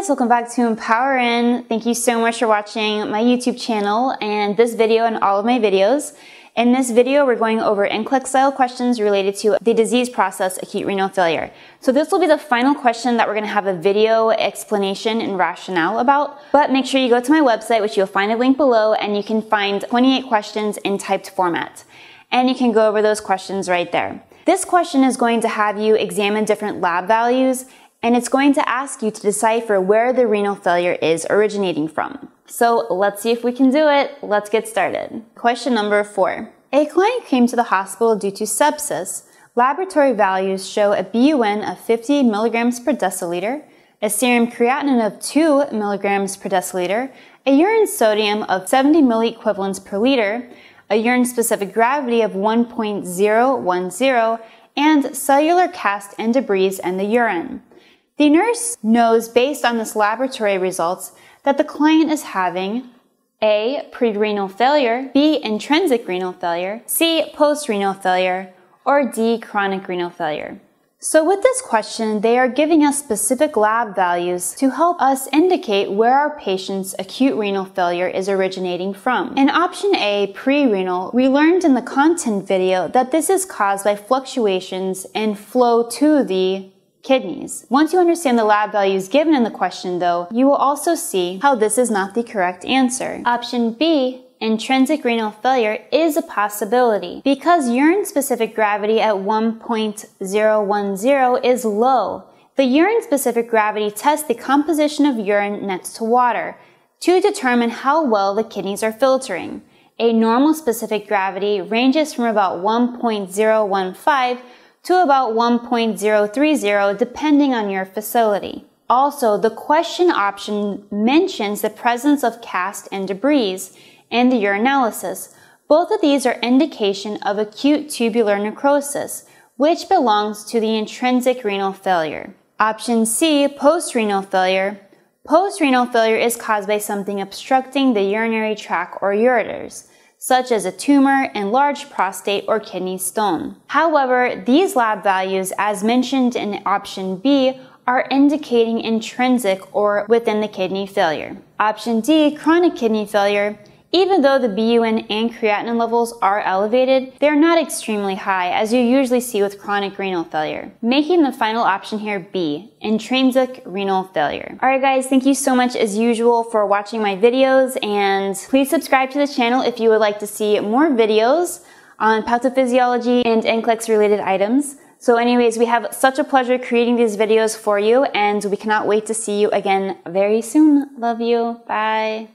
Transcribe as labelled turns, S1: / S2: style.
S1: guys, welcome back to EmpoweRN. Thank you so much for watching my YouTube channel and this video and all of my videos. In this video, we're going over NCLEX style questions related to the disease process, acute renal failure. So this will be the final question that we're gonna have a video explanation and rationale about, but make sure you go to my website, which you'll find a link below, and you can find 28 questions in typed format. And you can go over those questions right there. This question is going to have you examine different lab values and it's going to ask you to decipher where the renal failure is originating from. So let's see if we can do it. Let's get started. Question number four. A client came to the hospital due to sepsis. Laboratory values show a BUN of 50 milligrams per deciliter, a serum creatinine of 2 milligrams per deciliter, a urine sodium of 70 milliequivalents per liter, a urine specific gravity of 1.010, and cellular cast and debris in the urine. The nurse knows based on this laboratory results that the client is having A. Pre-renal failure, B. Intrinsic renal failure, C. Post-renal failure, or D. Chronic renal failure. So with this question, they are giving us specific lab values to help us indicate where our patient's acute renal failure is originating from. In option A, pre-renal, we learned in the content video that this is caused by fluctuations in flow to the kidneys. Once you understand the lab values given in the question though, you will also see how this is not the correct answer. Option B, intrinsic renal failure is a possibility because urine specific gravity at 1.010 is low. The urine specific gravity tests the composition of urine next to water to determine how well the kidneys are filtering. A normal specific gravity ranges from about 1.015 to about 1.030 depending on your facility. Also, the question option mentions the presence of cast and debris in the urinalysis. Both of these are indication of acute tubular necrosis, which belongs to the intrinsic renal failure. Option C, post-renal failure. Post-renal failure is caused by something obstructing the urinary tract or ureters such as a tumor, enlarged prostate, or kidney stone. However, these lab values, as mentioned in option B, are indicating intrinsic or within the kidney failure. Option D, chronic kidney failure, even though the BUN and creatinine levels are elevated, they're not extremely high as you usually see with chronic renal failure, making the final option here B, intrinsic renal failure. Alright guys, thank you so much as usual for watching my videos and please subscribe to the channel if you would like to see more videos on pathophysiology and NCLEX related items. So anyways, we have such a pleasure creating these videos for you and we cannot wait to see you again very soon. Love you. Bye.